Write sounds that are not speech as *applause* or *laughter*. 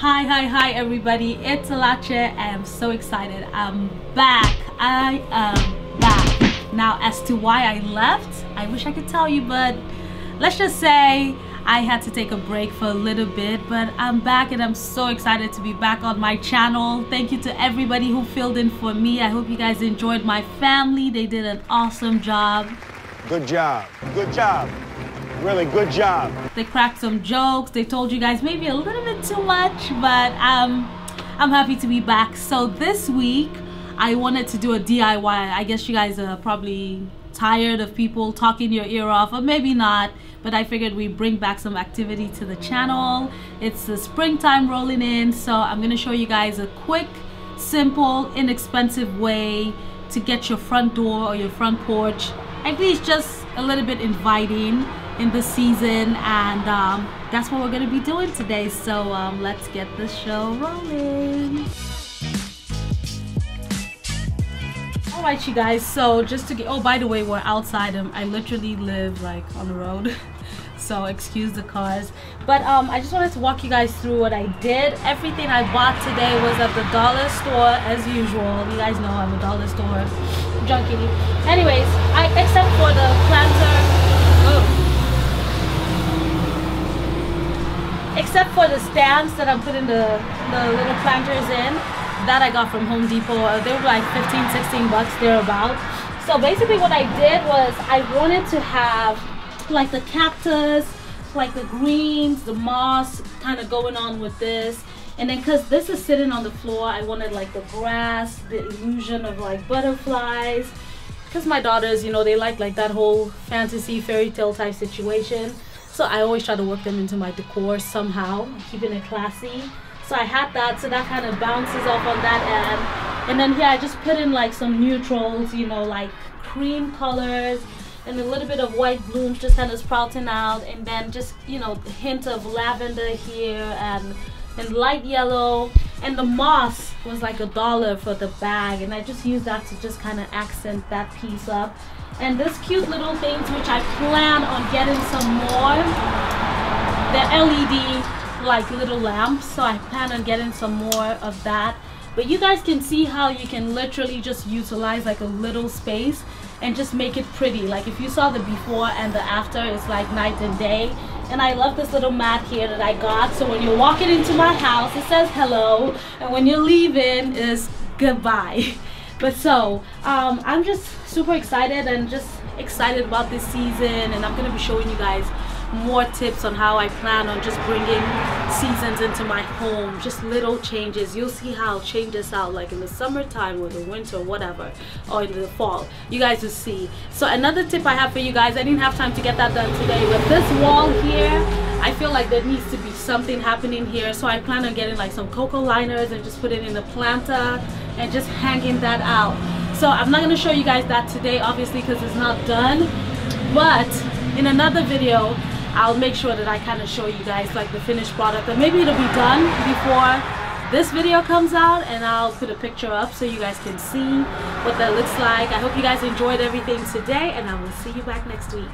Hi, hi, hi, everybody. It's Alache. I am so excited. I'm back. I am back. Now, as to why I left, I wish I could tell you, but let's just say I had to take a break for a little bit, but I'm back and I'm so excited to be back on my channel. Thank you to everybody who filled in for me. I hope you guys enjoyed my family. They did an awesome job. Good job. Good job. Really good job. They cracked some jokes. They told you guys maybe a little bit too much, but um, I'm happy to be back. So this week, I wanted to do a DIY. I guess you guys are probably tired of people talking your ear off, or maybe not, but I figured we bring back some activity to the channel. It's the springtime rolling in, so I'm gonna show you guys a quick, simple, inexpensive way to get your front door or your front porch at least just a little bit inviting in the season and um, that's what we're gonna be doing today. So um, let's get the show rolling. All right you guys so just to get oh by the way we're outside and I literally live like on the road. *laughs* So excuse the cars. But um i just wanted to walk you guys through what i did. Everything i bought today was at the dollar store as usual. You guys know i'm a dollar store junkie. Anyways i except for the planter oh, except for the stands that i'm putting the the little planters in that i got from home depot uh, they were like 15 16 bucks thereabout so basically what i did was i wanted to have like the cactus, like the greens, the moss kind of going on with this. And then because this is sitting on the floor, I wanted like the grass, the illusion of like butterflies. Because my daughters, you know, they like like that whole fantasy fairy tale type situation. So I always try to work them into my decor somehow, keeping it classy. So I had that, so that kind of bounces off on that end. And then here I just put in like some neutrals, you know, like cream colors, and a little bit of white blooms just kind of sprouting out and then just you know hint of lavender here and and light yellow and the moss was like a dollar for the bag and I just used that to just kind of accent that piece up. And this cute little things which I plan on getting some more the LED like little lamps so I plan on getting some more of that. But you guys can see how you can literally just utilize like a little space and just make it pretty. Like if you saw the before and the after it's like night and day and I love this little mat here that I got. So when you're walking into my house it says hello. And when you're leaving is goodbye. *laughs* But so um, I'm just super excited and just excited about this season. And I'm gonna be showing you guys more tips on how I plan on just bringing seasons into my home just little changes. You'll see how I'll change this out like in the summertime or the winter whatever or in the fall. You guys will see. So another tip I have for you guys I didn't have time to get that done today but this wall here I feel like there needs to be something happening here. So I plan on getting like some cocoa liners and just put it in the planter and just hanging that out. So I'm not going to show you guys that today obviously because it's not done. But in another video I'll make sure that I kind of show you guys like the finished product and maybe it'll be done before this video comes out and I'll put a picture up so you guys can see what that looks like. I hope you guys enjoyed everything today and I will see you back next week.